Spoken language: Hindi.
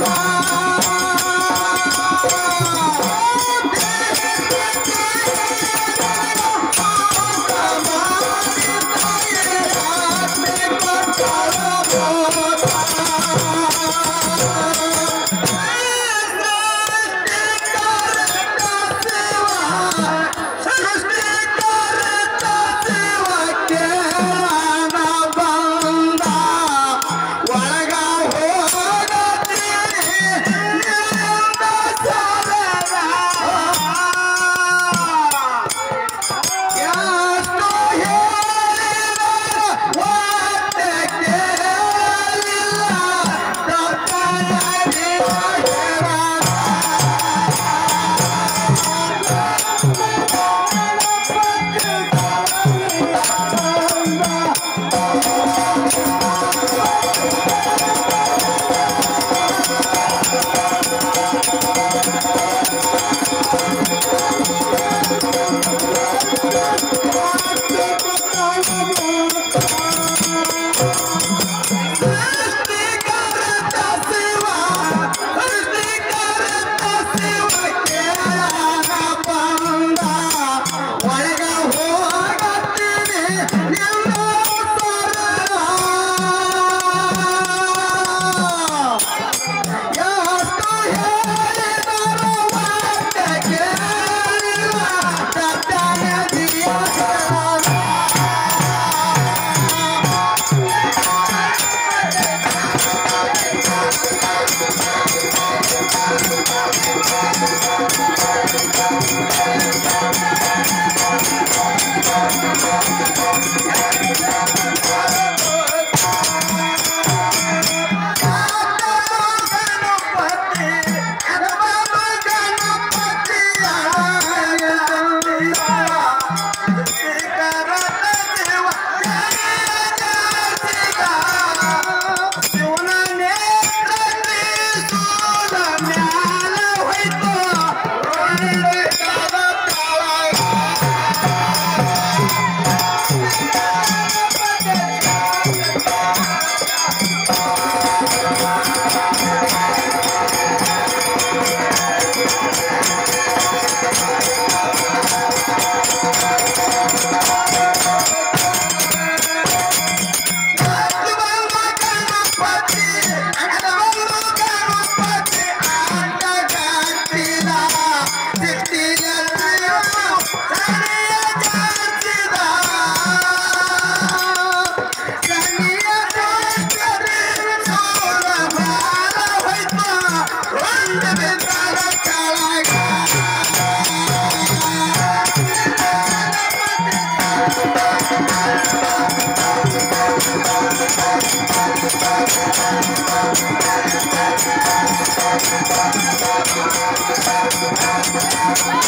Oh, Música